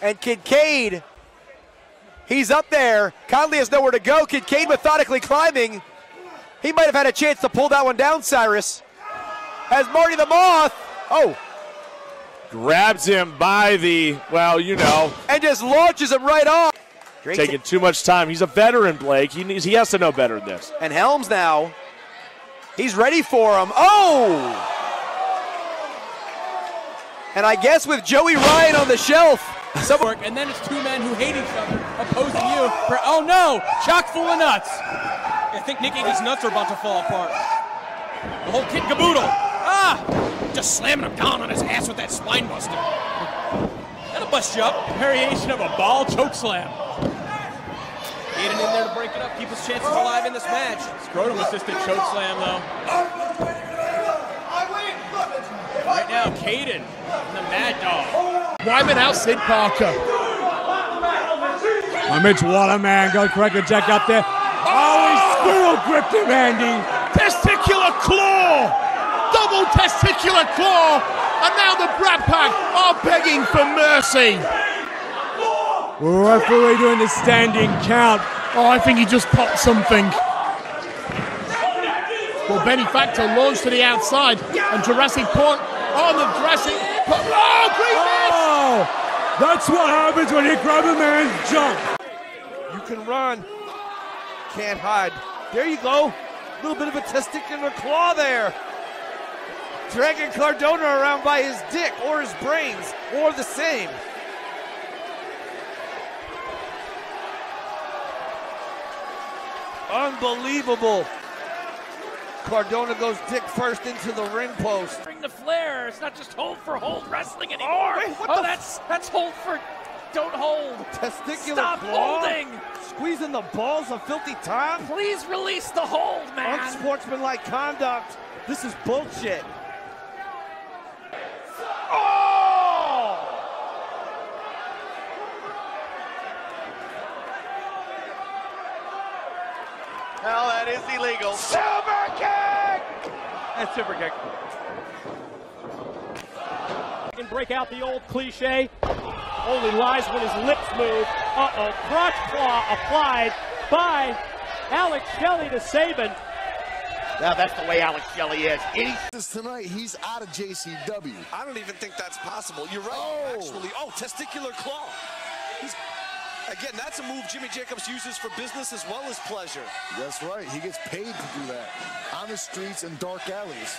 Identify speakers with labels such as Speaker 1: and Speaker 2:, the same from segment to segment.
Speaker 1: And Kincaid, he's up there. Conley has nowhere to go. Kincaid methodically climbing. He might have had a chance to pull that one down, Cyrus. As Marty the Moth, oh,
Speaker 2: Grabs him by the, well, you know,
Speaker 1: and just launches him right off.
Speaker 2: Taking too much time. He's a veteran, Blake. He needs, he has to know better than this.
Speaker 1: And Helms now, he's ready for him. Oh! And I guess with Joey Ryan on the shelf, some
Speaker 3: and then it's two men who hate each other opposing you for oh no, chock full of nuts. I think Nick Iggy's nuts are about to fall apart. The whole kit caboodle. Ah! Just slamming him down on his ass with that spine buster. That'll bust you up. Variation of a ball choke slam. Getting in there to break it up, keep his chances alive in this match. Scrotum assisted choke slam though. Right now, Caden, the Mad Dog.
Speaker 4: Wyman out Sid Parker. Oh, Mitch Waterman got correctly Jack up there. Oh, he squirrel gripped him, Andy. Testicular claw. Double testicular claw. And now the Brad Pack are begging for mercy. Referee doing the standing count. Oh, I think he just popped something. Well, Benny Factor launched to the outside, and Jurassic Point on the Jurassic. Oh, great! Oh, that's what happens when you grab a man's jump.
Speaker 5: You can run, can't hide. There you go. A little bit of a testicular claw there. Dragging Cardona around by his dick or his brains or the same. Unbelievable. Cardona goes dick first into the ring post.
Speaker 3: Bring the flair. It's not just hold for hold wrestling oh, anymore.
Speaker 5: Oh, wait, what
Speaker 3: oh
Speaker 5: the
Speaker 3: that's that's hold for don't hold.
Speaker 5: Testicular
Speaker 3: Stop
Speaker 5: claw.
Speaker 3: holding.
Speaker 5: Squeezing the balls of filthy Tom.
Speaker 3: Please release the hold, man.
Speaker 5: Unsportsmanlike conduct. This is bullshit. Oh!
Speaker 1: Well, that is illegal.
Speaker 5: Silver kick!
Speaker 1: That's super kick.
Speaker 6: can break out the old cliche. Only lies when his lips move. Uh-oh, crotch claw applied by Alex Shelley to Sabin.
Speaker 1: Now that's the way Alex Shelley is. Any
Speaker 7: tonight, he's out of JCW.
Speaker 8: I don't even think that's possible. You're right.
Speaker 7: Oh.
Speaker 8: Actually, oh, testicular claw. He's, again, that's a move Jimmy Jacobs uses for business as well as pleasure.
Speaker 7: That's right. He gets paid to do that on the streets and dark alleys.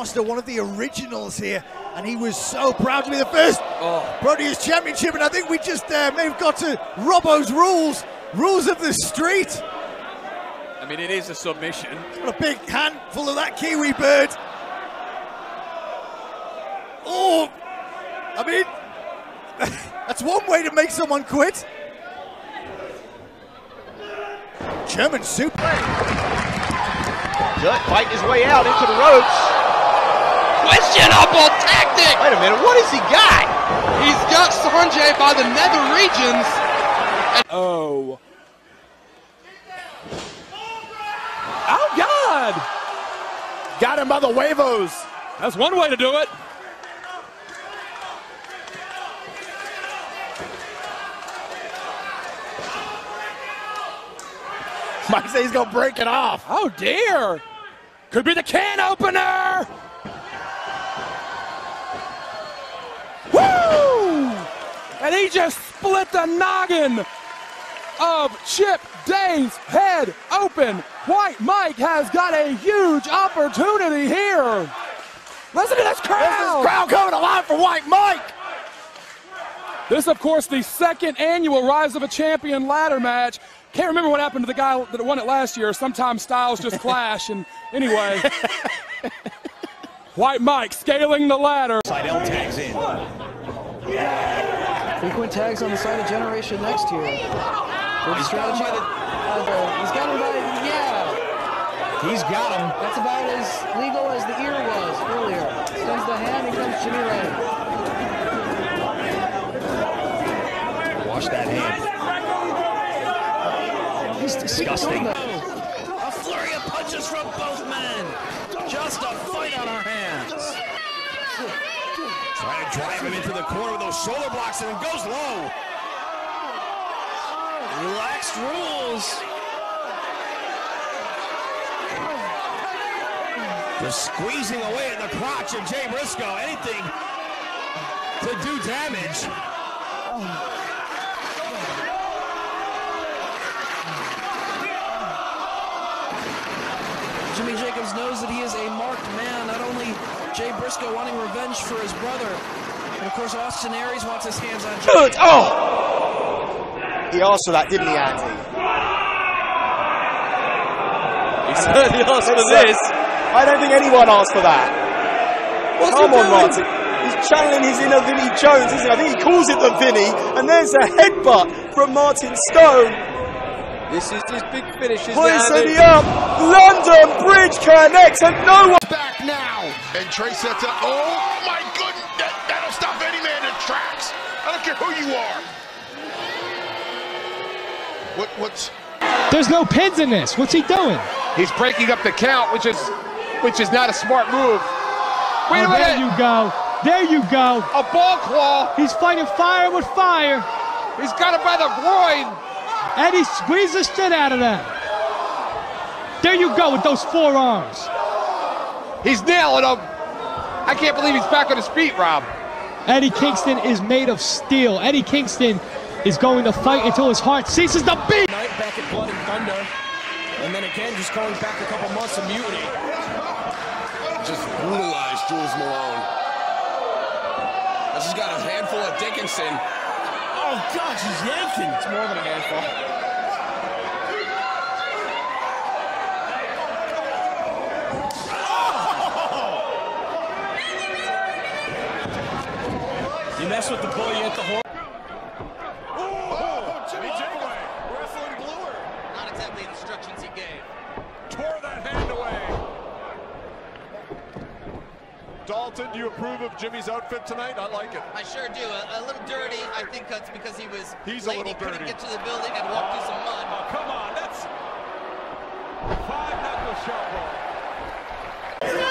Speaker 9: Roster, one of the originals here, and he was so proud to be the first
Speaker 1: Oh.
Speaker 9: Proteus Championship. And I think we just uh, may have got to Robbo's rules, rules of the street.
Speaker 3: I mean, it is a submission.
Speaker 9: Got a big handful of that Kiwi bird. Oh, I mean, that's one way to make someone quit. German super.
Speaker 1: Judd fighting his way out into the ropes.
Speaker 10: Questionable tactic!
Speaker 1: Wait a minute, what has he got?
Speaker 10: He's got Sanjay by the nether regions.
Speaker 2: Oh. Oh, God! Got him by the huevos.
Speaker 3: That's one way to do it.
Speaker 2: Mike says he's going to break it off.
Speaker 3: Oh dear. Could be the can opener. Just split the noggin of Chip Day's head open. White Mike has got a huge opportunity here. Listen to this crowd.
Speaker 2: This Crowd coming alive for White Mike.
Speaker 3: This, of course, the second annual Rise of a Champion ladder match. Can't remember what happened to the guy that won it last year. Sometimes styles just clash. And anyway, White Mike scaling the ladder.
Speaker 8: Seidel tags in.
Speaker 11: Frequent tags on the side of Generation Next here. Good strategy. Uh, the- he's got him by, yeah,
Speaker 12: He's got him.
Speaker 11: That's about as legal as the ear was earlier. Sends the hand, here comes Jimmy Rave.
Speaker 12: Wash that hand.
Speaker 11: He's
Speaker 12: disgusting.
Speaker 11: A
Speaker 12: flurry of punches from both men. Just a fight on our hands. Trying to drive him into the corner with those shoulder blocks and it goes low. Relaxed rules. Just squeezing away at the crotch of Jay Briscoe. Anything to do damage.
Speaker 11: Jimmy Jacobs knows that he is a marked man. Not only Jay Briscoe wanting revenge for his brother, And of course Austin Aries wants his hands on Jay.
Speaker 13: Good. Oh! He asked for that, didn't he, Andy?
Speaker 14: He certainly asked for this.
Speaker 13: I don't think anyone asked for that.
Speaker 14: What's
Speaker 13: Come on,
Speaker 14: doing?
Speaker 13: Martin. He's channeling his inner Vinnie Jones, isn't he? I think he calls it the Vinnie, and there's a headbutt from Martin Stone.
Speaker 1: This is his big finish, isn't
Speaker 13: Place
Speaker 1: it, Andy?
Speaker 13: Up. London Bridge connects, and no one.
Speaker 7: Back now. And Trey sets up. Oh my goodness. That, that'll stop any man in tracks. I don't care who you are. What, what's.
Speaker 15: There's no pins in this. What's he doing?
Speaker 5: He's breaking up the count, which is which is not a smart move. Wait
Speaker 15: oh,
Speaker 5: a minute.
Speaker 15: There you go. There you go.
Speaker 5: A ball claw.
Speaker 15: He's fighting fire with fire.
Speaker 5: He's got him by the groin.
Speaker 15: And he squeezed the shit out of that. There you go with those forearms.
Speaker 5: He's nailing him. I can't believe he's back on his feet, Rob.
Speaker 15: Eddie Kingston is made of steel. Eddie Kingston is going to fight until his heart ceases to beat.
Speaker 14: Night back at Blood and Thunder. And then again, just going back a couple months of mutiny.
Speaker 10: Just brutalized Jules Malone. He's got a handful of Dickinson.
Speaker 14: Oh, gosh, he's yanking. It's more than a handful. Oh! You mess with the bull, you hit the horse.
Speaker 2: Oh, oh, Jimmy oh, Jacobs wrestling bluer.
Speaker 16: Not exactly the instructions he gave.
Speaker 2: Tore that hand away. Dalton, do you approve of Jimmy's outfit tonight? I like it.
Speaker 16: I sure do. A, a little dirty. I think that's because he was
Speaker 2: He's a
Speaker 16: late.
Speaker 2: little
Speaker 16: he couldn't get to the building and walk through some mud.
Speaker 2: Oh, come on. That's five knuckle sharp roll.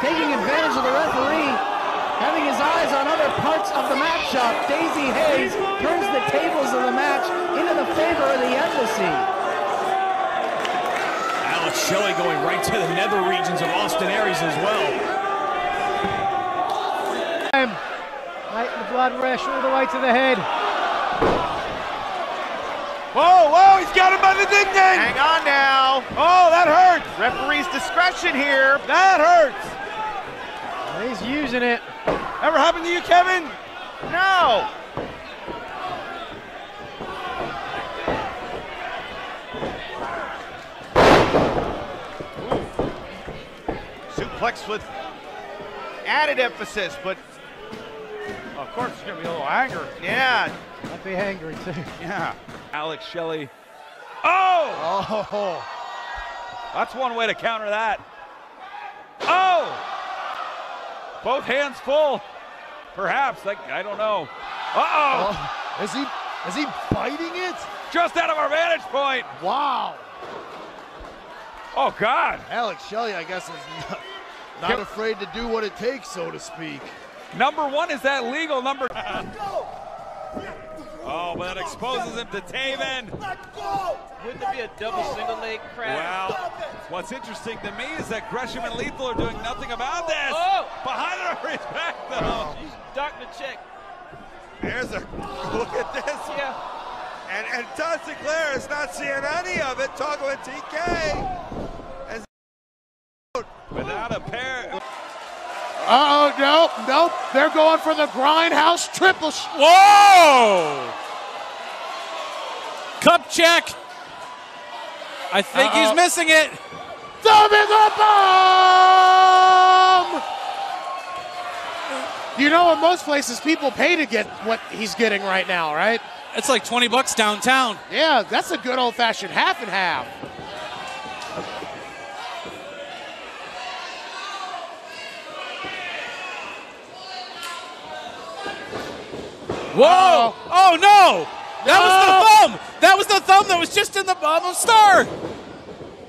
Speaker 11: Taking advantage of the referee, having his eyes on other parts of the matchup, Daizee Haze turns the tables of the match into the favor of the embassy.
Speaker 14: Alex Shelley going right to the nether regions of Austin Aries as well.
Speaker 15: Right in the blood rush all the way to the head.
Speaker 17: Whoa, whoa, he's got him by the ding ding. Hang on now. Oh, that hurts. Referee's discretion here. That hurts.
Speaker 15: He's using it.
Speaker 17: Ever happened to you, Kevin? No. Suplex with added emphasis, but of course there's gonna be a little anger. Yeah,
Speaker 15: I'd be angry too.
Speaker 17: yeah. Alex Shelley. Oh! Oh! That's one way to counter that. Oh! Both hands full. Perhaps. Like, I don't know. Uh-oh!
Speaker 9: Oh, is he is he biting it?
Speaker 17: Just out of our vantage point.
Speaker 9: Wow.
Speaker 17: Oh, God.
Speaker 9: Alex Shelley, I guess, is not, not afraid to do what it takes, so to speak.
Speaker 17: Number one, is that legal? Number. Oh, but that exposes him to Taven.
Speaker 16: Wouldn't it be a double single leg crab?
Speaker 17: Well, what's interesting to me is that Gresham and Lethal are doing nothing about this.
Speaker 16: Oh!
Speaker 17: Behind the referee's back, though.
Speaker 16: She's darting the check.
Speaker 18: There's a look at this.
Speaker 16: Yeah.
Speaker 18: And and Todd Sinclair is not seeing any of it. Talking with TK. And
Speaker 17: Without a pair.
Speaker 4: Uh oh, no, nope. They're going for the grindhouse triple. sh-
Speaker 14: Whoa! Cup check. I think
Speaker 4: Uh-oh.
Speaker 14: he's missing it.
Speaker 4: Thumb in the bomb! You know, in most places, people pay to get what he's getting right now, right?
Speaker 14: It's like 20 bucks downtown.
Speaker 4: Yeah, that's a good old fashioned half and half. Whoa! Oh no! That was the thumb! That was the thumb that was just in the bottom of Star!